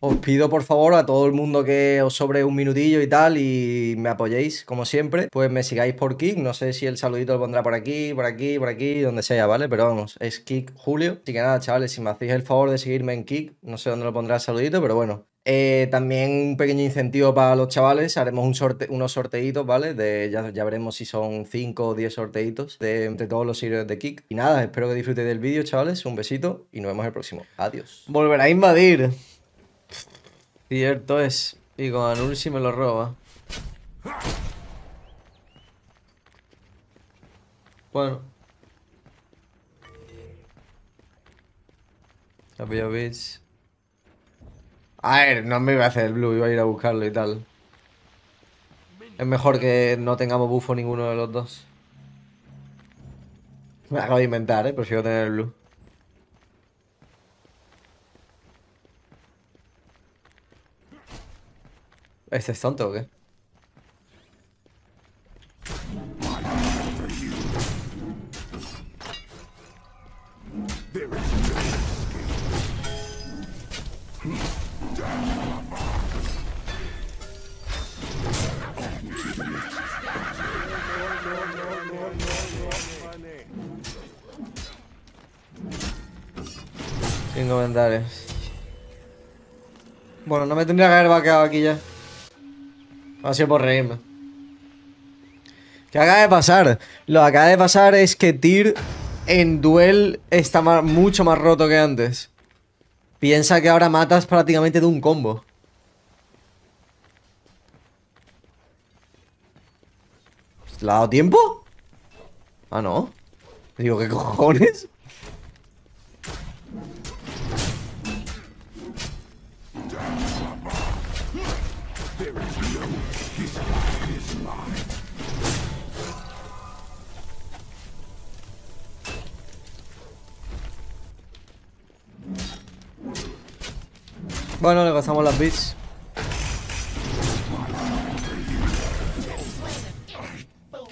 os pido por favor a todo el mundo que os sobre un minutillo y tal y me apoyéis como siempre, pues me sigáis por Kik, no sé si el saludito lo pondrá por aquí, por aquí, por aquí, donde sea, ¿vale? Pero vamos, es Kik Julio. Así que nada, chavales, si me hacéis el favor de seguirme en Kik, no sé dónde lo pondrá el saludito, pero bueno, eh, también un pequeño incentivo para los chavales, haremos un unos sorteitos, ¿vale? De, ya, ya veremos si son 5 o 10 sorteitos de entre todos los seguidores de Kik. Y nada, espero que disfrutéis del vídeo, chavales. Un besito y nos vemos el próximo. Adiós. Volverá a invadir. Cierto es. Y con Anul si me lo roba. Bueno. Había bits. A ver, no me iba a hacer el blue, iba a ir a buscarlo y tal. Es mejor que no tengamos bufo ninguno de los dos. Me acabo de inventar, eh. Prefiero tener el blue. ¿Este es tonto o qué? Sin comentarios. Bueno, no me tendría que haber vaqueado aquí ya. Ha sido por reírme. ¿Qué acaba de pasar? Lo que acaba de pasar es que Tyr en duel está mucho más roto que antes. Piensa que ahora matas prácticamente de un combo. ¿Le ha dado tiempo? Ah, no. Digo, ¿qué cojones? Bueno, le pasamos las bits.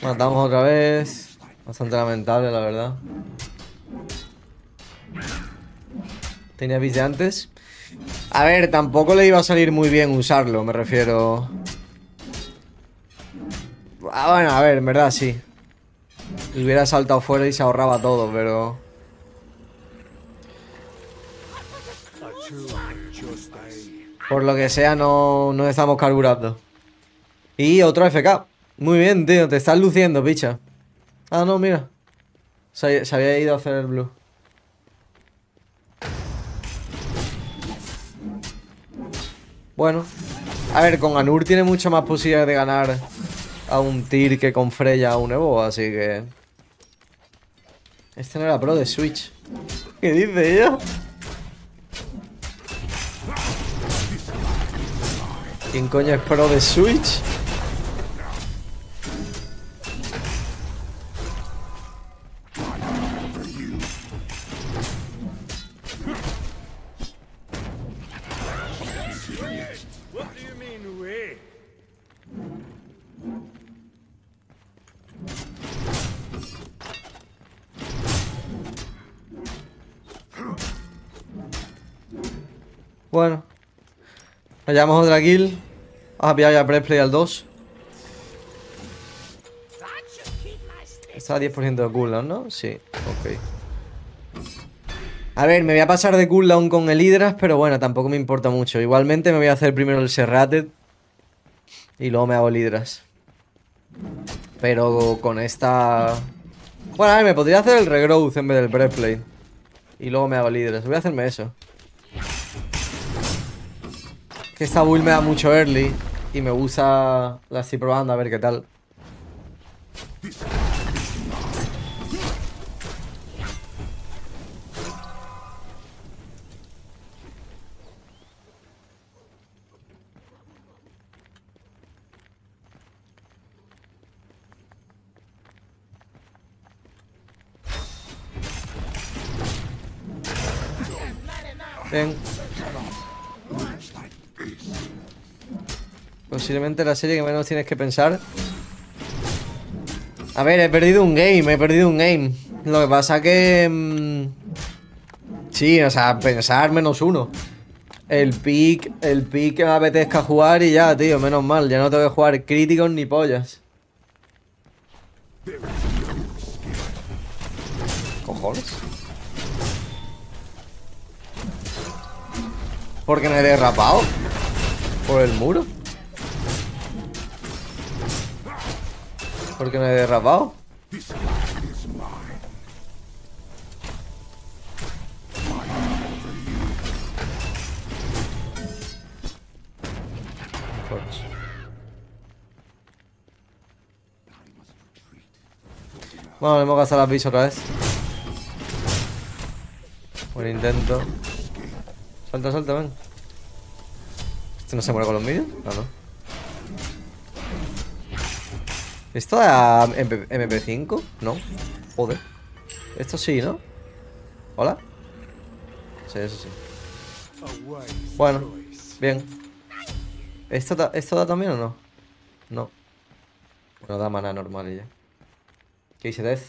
Matamos otra vez. Bastante lamentable, la verdad. Tenía bits de antes. A ver, tampoco le iba a salir muy bien usarlo, me refiero. Ah, bueno, a ver, en verdad sí. hubiera saltado fuera y se ahorraba todo, pero... Por lo que sea, no, no estamos carburando. Y otro FK. Muy bien, tío. Te estás luciendo, picha. Ah, no, mira. Se, había ido a hacer el blue. Bueno. A ver, con Anur tiene mucha más posibilidad de ganar a un Tyr que con Freya a un Evo, así que... Este no era pro de Switch. ¿Qué dice ella? ¿Quién coño es pro de Switch? Bueno. Hallamos otra kill. Ah, pillar ya Preplay al 2. Está a 10% de cooldown, ¿no? Sí, ok. A ver, me voy a pasar de cooldown con el Hydras, pero bueno, tampoco me importa mucho. Igualmente me voy a hacer primero el Serrated y luego me hago el Hydras. Pero con esta... Bueno, a ver, me podría hacer el Regrowth en vez del Breastplate. Y luego me hago el Hydras. Voy a hacerme eso. Que esta build me da mucho early y me gusta, la estoy probando a ver qué tal. Posiblemente la serie que menos tienes que pensar. A ver, he perdido un game, he perdido un game. Lo que pasa que... Mm, sí, o sea, pensar menos uno. El pick, el pick que me apetezca jugar y ya, tío, menos mal. Ya no tengo que jugar críticos ni pollas. Cojones. Porque me he derrapado. Por el muro. Porque me he derrapado. Bueno, hemos gastado las bichos otra vez. Buen intento. Salta, salta, ven. ¿Este no se muere con los medios? No, no. ¿Esto da MP, 5 No. Joder. Esto sí, ¿no? ¿Hola? Sí, eso sí. Bueno, bien. ¿Esto da, ¿Esto da también o no? No. Bueno, da mana normal y ya. ¿Qué dice Death?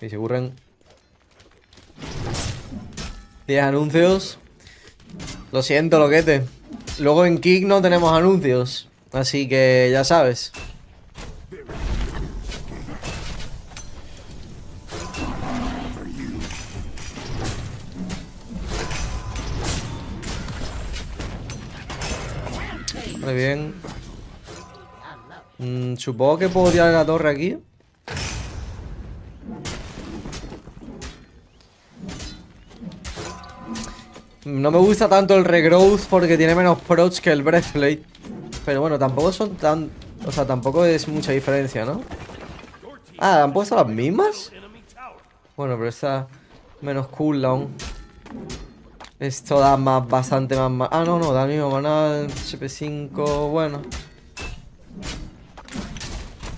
Y se ocurren 10 anuncios. Lo siento, loquete. Luego en Kick no tenemos anuncios. Así que ya sabes. Muy bien. Mm, supongo que puedo tirar la torre aquí. No me gusta tanto el regrowth porque tiene menos procs que el breastplate. Pero bueno, tampoco son tan... O sea, tampoco es mucha diferencia, ¿no? Ah, ¿han puesto las mismas? Bueno, pero está menos cooldown. Esto da más, bastante más... Ah, no, no, da el mismo maná, HP5, bueno.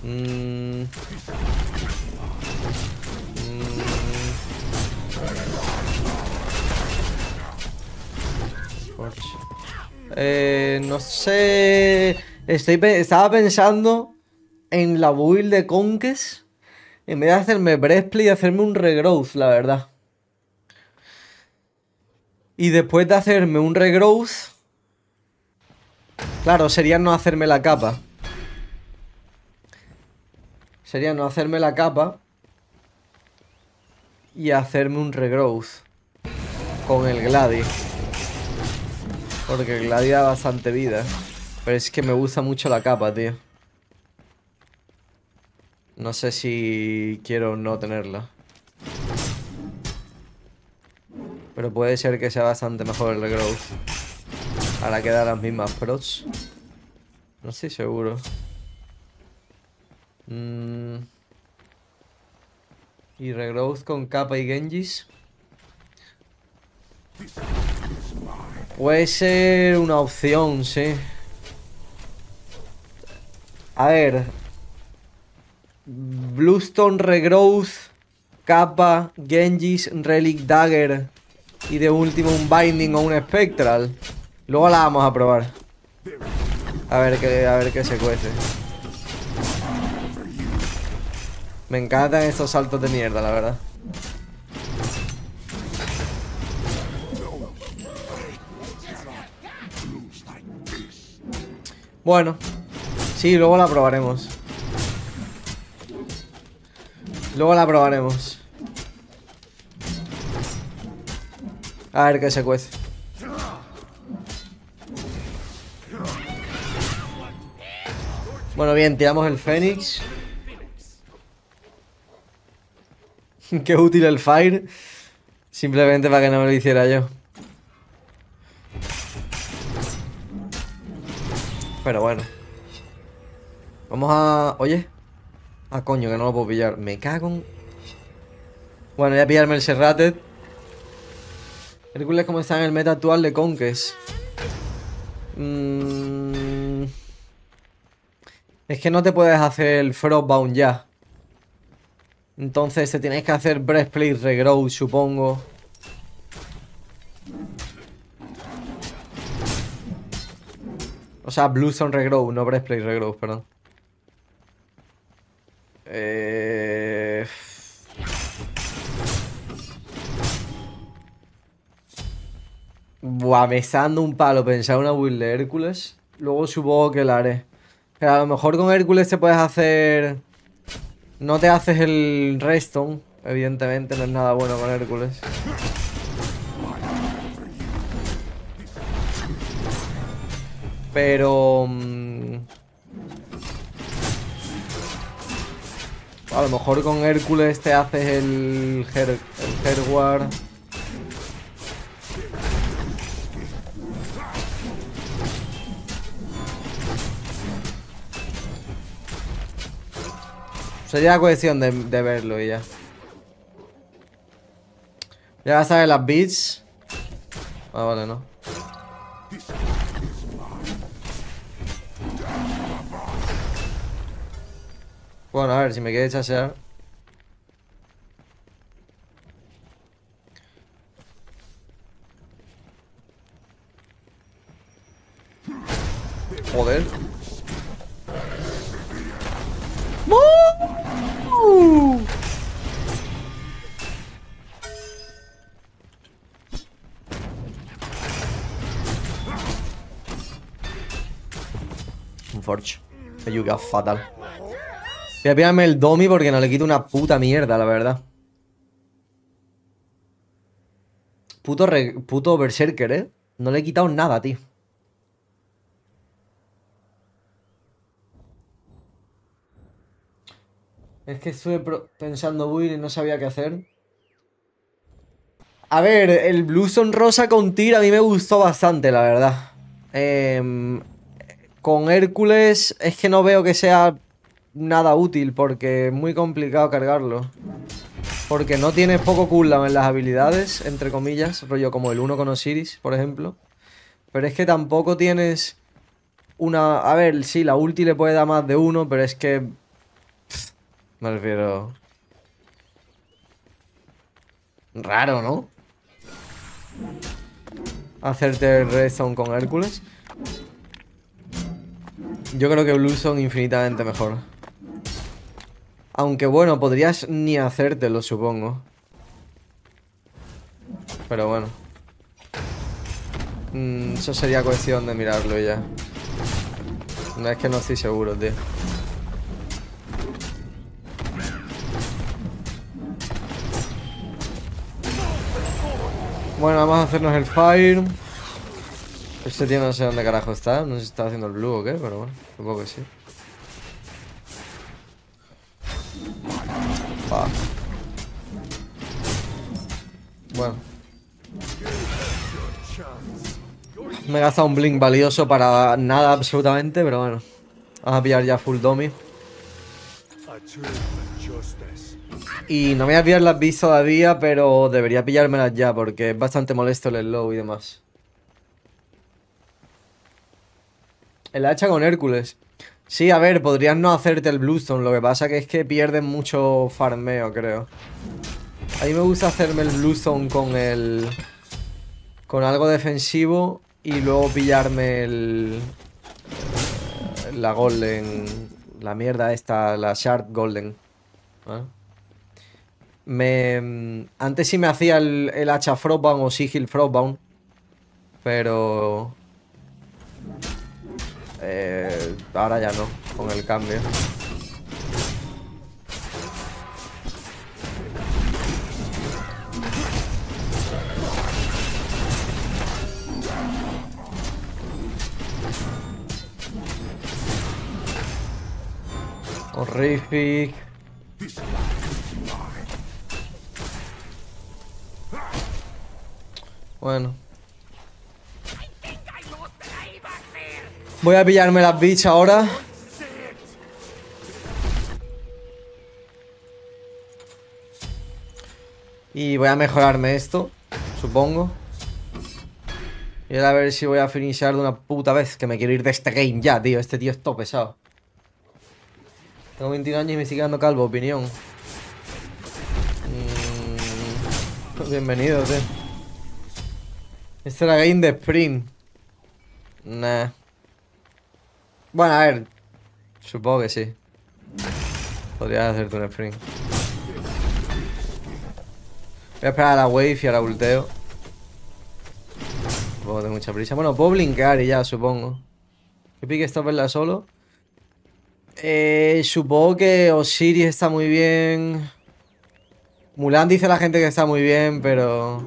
Mmm... Eh, no sé... Estoy, estaba pensando en la build de Conquest. En vez de hacerme breastplate, hacerme un regrowth, la verdad. Y después de hacerme un regrowth... Claro, sería no hacerme la capa. Sería no hacerme la capa. Y hacerme un regrowth. Con el Gladi. Porque Gladi da bastante vida. Pero es que me gusta mucho la capa, tío. No sé si quiero no tenerla. Pero puede ser que sea bastante mejor el regrowth. Ahora quedan las mismas pros. No estoy seguro. Mm. Y regrowth con capa y Genjis. Puede ser una opción, sí. A ver. Bluestone Regrowth, Kappa, Genjis, Relic Dagger y de último un Binding o un Spectral. Luego la vamos a probar. A ver qué, a ver qué se cuece. Me encantan estos saltos de mierda, la verdad. Bueno. Sí, luego la probaremos. Luego la probaremos. A ver qué se cuece. Bueno, bien, tiramos el Fénix. qué útil el Fire. Simplemente para que no me lo hiciera yo. Pero bueno. Vamos a... Oye. Ah, coño, que no lo puedo pillar. Me cago en... Bueno, voy a pillarme el Serrated. Hércules como está en el meta actual de Conquest. Mm. Es que no te puedes hacer el Frostbound ya. Entonces te tienes que hacer Breastplate Regrow, supongo. O sea, Blue Bluestone Regrow, no Breastplate Regrow, perdón. Eh... Buah, me está dando un palo pensar una build de Hércules. Luego supongo que la haré. Pero a lo mejor con Hércules te puedes hacer... No te haces el Redstone. Evidentemente no es nada bueno con Hércules. Pero... mm, A lo mejor con Hércules te haces el, Her el Herward. Sería cuestión de, verlo y ya. Ya sabes las beats. Ah, vale, no. Bueno, a ver, si me quieres chasear. Joder. ¡Uh! Un Forge. Me yuga fatal. Voy a pillarme el Domi porque no le quito una puta mierda, la verdad. Puto, re- puto Berserker, ¿eh? No le he quitado nada, tío. Es que estuve pensando build y no sabía qué hacer. A ver, el Blueson rosa con tir a mí me gustó bastante, la verdad. Em, con Hércules es que no veo que sea nada útil porque es muy complicado cargarlo. Porque no tienes poco cooldown en las habilidades, entre comillas, rollo como el 1 con Osiris, por ejemplo. Pero es que tampoco tienes una... A ver, sí, la ulti le puede dar más de uno, pero es que... Me refiero... Raro, ¿no? Hacerte redstone con Hércules. Yo creo que Blue son infinitamente mejor. Aunque bueno, podrías ni hacértelo, supongo. Pero bueno. Mm, eso sería cuestión de mirarlo ya. No es que no estoy seguro, tío. Bueno, vamos a hacernos el fire. Este tío no sé dónde carajo está. No sé si está haciendo el blue o qué, pero bueno, supongo que sí. Bueno. Me he gastado un blink valioso para nada absolutamente, pero bueno. Vamos a pillar ya full dummy. Y no me voy a pillar las beats todavía, pero debería pillármelas ya porque es bastante molesto el slow y demás. El hacha con Hércules. Sí, a ver, podrías no hacerte el Bluestone. Lo que pasa que es que pierdes mucho farmeo, creo. A mí me gusta hacerme el Bluestone con el... Con algo defensivo y luego pillarme el... eh, La Golden... La mierda esta, la Shard Golden. ¿Ah? Me... Antes sí me hacía el, el hacha Frostbound o Sigil Frostbound. Pero... Eh, ahora ya no, con el cambio. Horrific. Voy a pillarme las beats ahora. Y voy a mejorarme esto, supongo. Y ahora a ver si voy a finishar de una puta vez, que me quiero ir de este game ya, tío. Este tío es todo pesado. Tengo 21 años y me sigue dando calvo, opinión. Mm, bienvenido, tío. Este era game de sprint. Nah. Bueno, a ver. Supongo que sí. Podrías hacerte un sprint. Voy a esperar a la wave y ahora ulteo. tampoco tengo mucha prisa. Bueno, puedo blinkear y ya, supongo. ¿Qué pique esto verla solo? Eh, supongo que Osiris está muy bien. Mulan dice la gente que está muy bien, pero...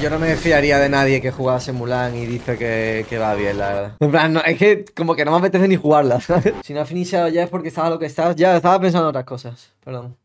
Yo no me fiaría de nadie que jugase Mulan y dice que, va bien, la verdad. En plan, no, es que como que no me apetece ni jugarla, ¿sabes? Si no ha finishado ya es porque estaba lo que estás. Ya estaba pensando en otras cosas. Perdón.